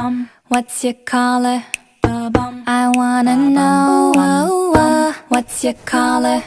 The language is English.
Um, what's your color? Um, um, I wanna know. Oh, oh, what's your color?